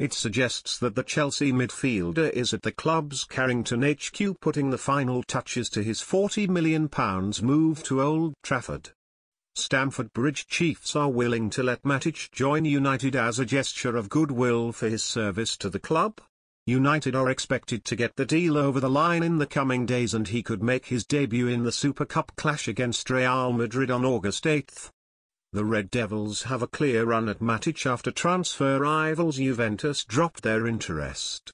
It suggests that the Chelsea midfielder is at the club's Carrington HQ putting the final touches to his £40 million move to Old Trafford. Stamford Bridge Chiefs are willing to let Matic join United as a gesture of goodwill for his service to the club. United are expected to get the deal over the line in the coming days and he could make his debut in the Super Cup clash against Real Madrid on August 8. The Red Devils have a clear run at Matic after transfer rivals Juventus dropped their interest.